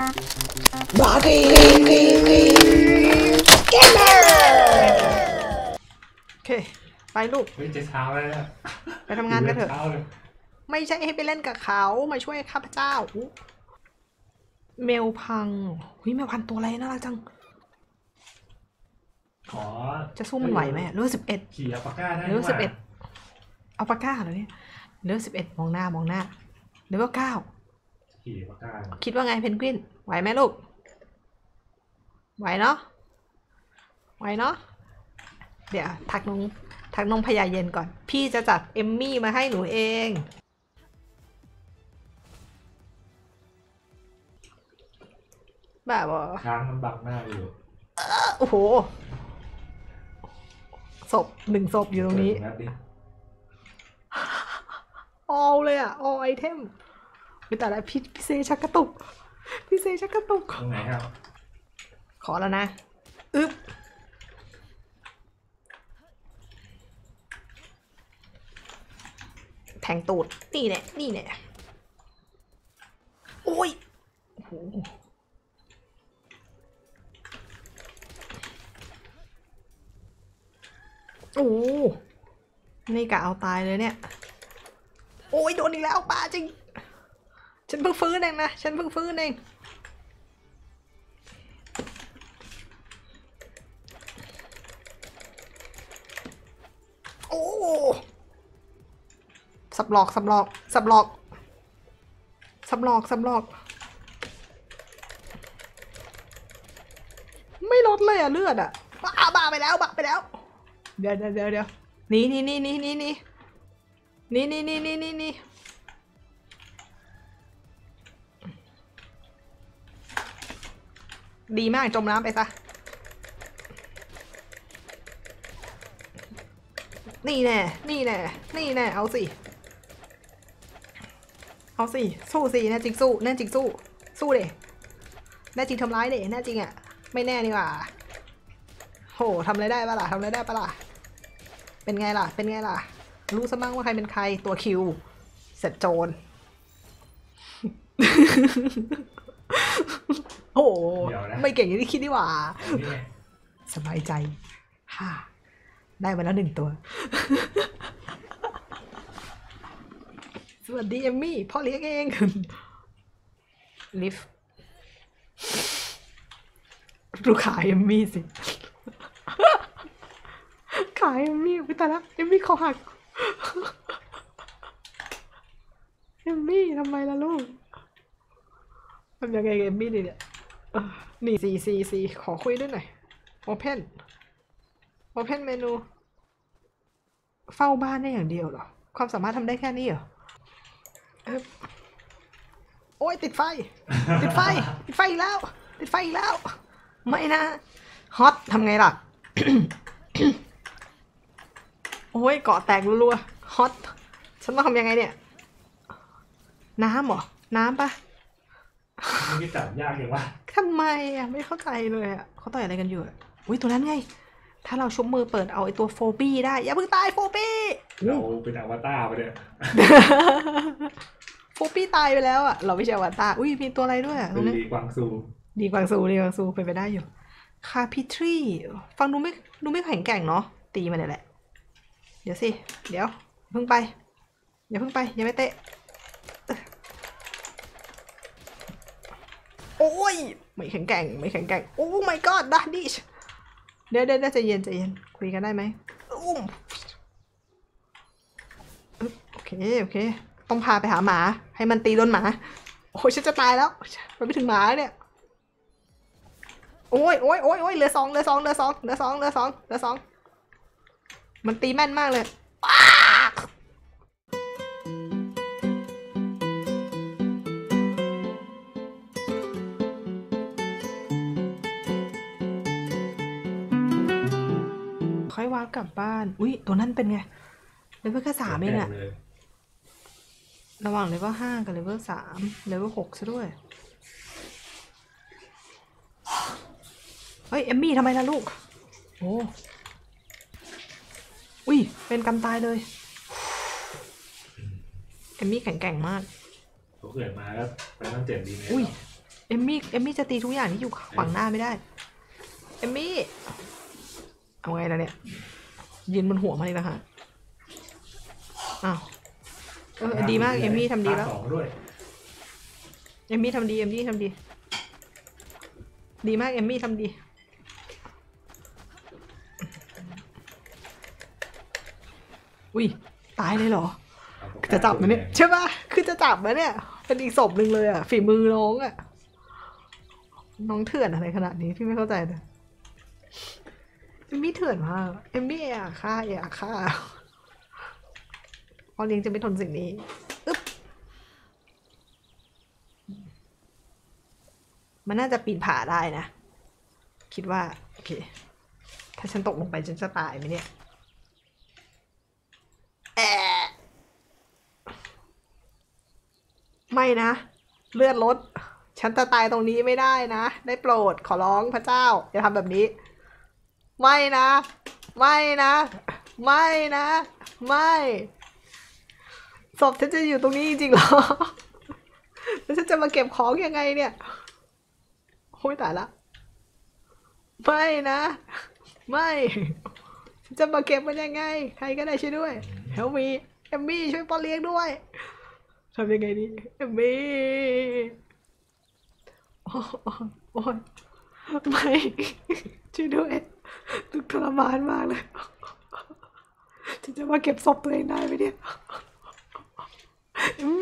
บาร์กี้เกมเมอร์โอเค ไปลูกเฮ้ยเจ๊เช้าแล้วเนี่ยไปทำงานกันเถอะช้าเลยไม่ใช่ให้ไปเล่นกับเขา มาช่วยข้าพเจ้าอุ๊เมลพังหุยเมลพันตัวอะไรน่ารักจังขอจะสู้มันไหวไหมเลือสิบเอ็ดขี่อัลปาก้าได้เลือด้วยสิบเอ็ดเอาปากก้าเหรอเนี่ยเลือสิบเอ็ดมองหน้ามองหน้าเลือเก้า ขี่อัลปาก้าคิดว่าไงเพนกวิน ไหวไหมลูก ไหวเนาะ ไหวเนาะ เดี๋ยวทักน้องทักน้องพยาเย็นก่อน พี่จะจัดเอมมี่มาให้หนูเองแบบว่าช้างมันบังหน้าอยู่โอ้โห ศพหนึ่งศพอยู่ตรงนี้เปิดนัดดิออลเลยอะออไอเทม วิแต่ละพี่พี่เซชักกระตุก พี่เซชักกระตุก ตรงไหนครับ ขอแล้วนะ อึ๊บ แทงตูด นี่แน่นี่แน่โอ้ยโอ้โหโอ้โหนี่กะเอาตายเลยเนี่ย โอ้ยโดนอีกแล้วป้าจริง ฉันเพิ่งฟื้นเองนะ ฉันเพิ่งฟื้นเอง โอ้ สับหลอก สับหลอก สับหลอก สับหลอก สับหลอก ไม่ลดเลยอะเลือดอะบ้าบ้าไปแล้วบ้าไปแล้ว เดี๋ยวเดี๋ยวเดี๋ยวเดี๋ยวนี่นี่นี่นี่นี่นี่นี่นี่นี่นี่นี่ ดีมากจมน้ำไปซะ นี่แน่ นี่แน่ นี่แน่ เอาสิ เอาสิ สู้สิ แน่จริงสู้ แน่จริงสู้ สู้เดแน่จริงทำร้ายเดแน่จริงอะไม่แน่นี่ว่า โหทำอะไรได้ปะล่ะทำอะไรได้ปะล่ะ เป็นไงล่ะ เป็นไงล่ะ รู้ซะบ้างว่าใครเป็นใคร ตัวคิว เสร็จโจร โอ้โหเดี๋ยวนะ ไม่เก่งอย่างที่คิดดีหว่าเอานี่ไงสบายใจฮ่าได้มาแล้วหนึ่งตัว สวัสดีเอมมี่พ่อเลี้ยงเองลิฟดูขาเอมมี่สิ ขาเอมมี่วิตายละเอมมี่คอหัก เอมมี่ทำไมล่ะลูก ทำยังไงเอมมี่ดีเนี่ยเออนี่ซีซีซีขอคุยด้วยหน่อย Open Open เมนู เฝ้าบ้านได้อย่างเดียวเหรอ ความสามารถทำได้แค่นี้เหรอโอ้ยติดไฟ ติดไฟ ติดไฟแล้ว ติดไฟแล้ว ไม่นะ ฮอตทำไงล่ะ โอ้ยเกาะแตกรัวๆฮอต ฉันต้องทำยังไงเนี่ย น้ำเหรอ น้ำปะ นี่จับยากอย่างว่าทำไมอะไม่เข้าใจเลยอะเขาต่อยอะไรกันอยู่อะอุ้ยตัวนั้นไง ถ้าเราชุบมือเปิดเอาไอตัวโฟบี้ได้ อย่าเพิ่งตายโฟบี้เราเป็นอวตารไปเนี่ยโฟปี้ตายไปแล้วอะเราไม่ใช่อวตารอุ้ยมีตัวอะไรด้วยอะตรเป็งนนี้ลีกวางซูดีกวางซูดีกวางซูเป็นไปได้อยู่คาพิทรีฟังดูไม่ดูไม่แข็งแกร่งเนาะตีมันเนี่ยแหละ เดี๋ยวสิ เดี๋ยวอย่าเพิ่งไป อย่าเพิ่งไป อย่าไปเตะ อ้ย ไม่แข็งแกร่ง ไม่แข็งแกร่ง โอ้ my god ดาดิชเดี๋ยวเดี๋ยวเดี๋ยวใจเย็นใจเย็น คุยกันได้ไหมอุ้มอึ๊บโอเค โอเค ต้องพาไปหาหมา ให้มันตีโดนหมา โอ้ยฉันจะตายแล้วมันไปถึงหมาแล้วเนี่ย โอ้ยโอ้ยโอ้ยโอ้ยเหลือสองเหลือสองเหลือสองเหลือสองเหลือสองเหลือสอง มันตีแม่นมากเลย ค่อยวาร์ปกลับบ้าน อุ้ยตัวนั้นเป็นไงเลเวลแค่สามเองอะเลยระหว่างเลเวลห้ากับเลเวลสามเลเวลหกซะด้วย เฮ้ย เอมมี่ทำไมล่ะลูก โอ้ อุ้ย เป็นกำตายเลย เอมมี่แข็งแกร่งมากเขาเกิดมาแล้วไปต้องเจ็บดีไหมอุ้ย เอมมี่ เอมมี่จะตีทุกอย่างที่อยู่ขวางหน้าไม่ได้ เอมมี่ เอาไงล่ะเนี่ยยืนบนหัวมันเลยนะคะอ้าวเออดีมากเอมมี่ทำดีแล้วภาคสองด้วยเอมมี่ทำดีเอมมี่ทำดี ดีมากเอมมี่ทำดี อุ้ยตายเลยเหรอ จะจับมันเนี่ยใช่ปะคือจะจับมันเนี่ย เป็นอีกศพหนึ่งเลยอะ ฝีมือน้องอะ น้องเถื่อนอะไรขนาดนี้พี่ไม่เข้าใจเลยเอ มมี่เถื่อนมากเอมมี่อยากฆ่าอยากฆ่าพอเลี้ยงจะไม่ทนสิ่งนี้อึ๊บมันน่าจะปีนผาได้นะ คิดว่า โอเค ถ้าฉันตกลงไปฉันจะตายไหมเนี่ยแอะไม่นะ เลือดลด ฉันจะตายตรงนี้ไม่ได้นะ ได้โปรดขอร้องพระเจ้า อย่าทำแบบนี้ ไม่นะ ไม่นะ ไม่นะ ไม่ศพฉันจะอยู่ตรงนี้จริงๆเหรอ แล้วฉันจะมาเก็บของยังไงเนี่ยโอ้ยตายละ ไม่นะ ไม่ฉันจะมาเก็บมันยังไง ใครก็ได้ช่วยด้วยเฮลมีเอมมี่ช่วยป้อนเลี้ยงด้วยทำยังไงดีเอมมี่โอ้โอ้ยไม่ช่วยด้วย ทรมานมากเลยฉันจะมาเก็บศพตัวเองได้ไหมเนี่ย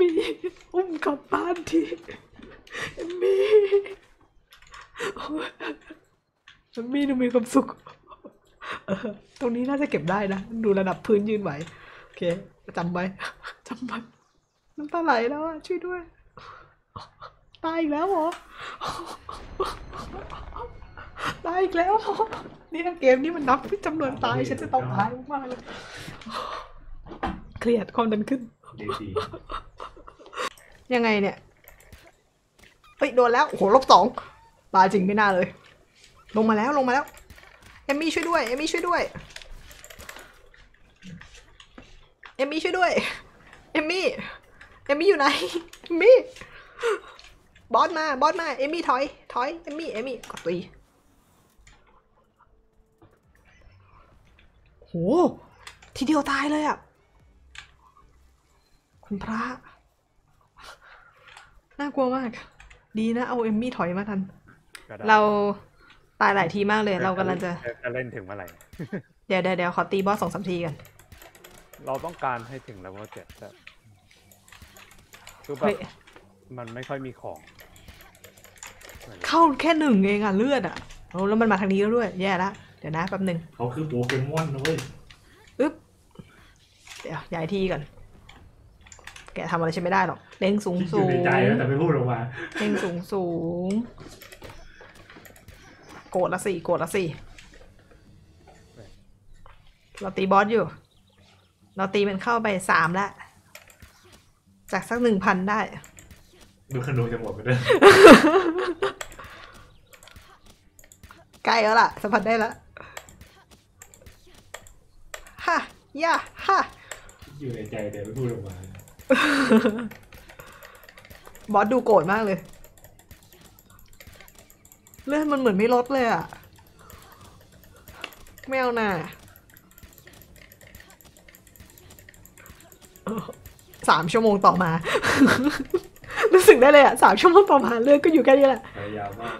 มีอุ้มกลับบ้านทีมีมมี่ดูมีความสุขตรงนี้น่าจะเก็บได้นะ ดูระดับพื้นยืนไหวโอเคจำไว้จำไว้น้ำตาไหลแล้วอะช่วยด้วย ตายอีกแล้วเหรอ ตายอีกแล้วเหรอเนี่ยเกมนี้มันนับจำนวนตายฉันจะต้องตายมากๆเลยเครียดความดันขึ้นดีดียังไงเนี่ยเฮ้ยโดนแล้วโอ้โหลบสองตายจริงไม่น่าเลย ลงมาแล้วลงมาแล้วเอมมี่ช่วยด้วยเอมมี่ช่วยด้วยเอมมี่ช่วยด้วยเอมมี่เอมมี่อยู่ไหนเอมมี่บอสมาบอสมาเอมมี่ถอยถอยเอมมี่เอมมี่กดตี โห ทีเดียวตายเลยอะ คุณพระ น่ากลัวมาก ดีนะเอาเอมมี่ถอยมาทัน ก็ได้เราตายหลายทีมากเลย เรากำลังจะ จะเล่นถึงเมื่อไหร่ เดี๋ยวเดี๋ยวเดี๋ยวขอตีบอสสองสามทีกันเราต้องการให้ถึงเลเวลเจ็ดแต่คือแบเฮ้บยมันไม่ค่อยมีของเหมือนเข้าแค่หนึ่งเองอะเลือดอะโอ้แล้วมันมาทางนี้แล้วด้วย แย่ละ เดี๋ยวนะแป๊บหนึ่งเขาคือโปเกมอนนะเว้ยอึ๊บเดี๋ยวย้ายที่ก่อน แกทำอะไรฉันไม่ได้หรอกเล่งสูงคิดอสูยู่งในใจแล้วแต่ไม่พูดออกมาเล่งสูงสูง โกรธละสี่โกรธละสี่เราตีบอสอยู่ เราตีมันเข้าไปสามละจากสักหนึ่งพันได้ ดูขนูจะหมดไปด้วยใกล้แล้วล่ะสัมผัสได้แล้วฮ่า ย่าฮ่าคิดอยู่ในใจแต่ไม่พูดออกมาบอสดูโกรธมากเลย เลือดมันเหมือนไม่ลดเลยอะไม่เอาน่ะเออสามชั่วโมงต่อมา รู้สึกได้เลยอะสามชั่วโมงต่อมาเลือดก็อยู่แค่นี้แหละพยายามมาก